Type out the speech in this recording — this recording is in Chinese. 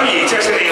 上帝，这是。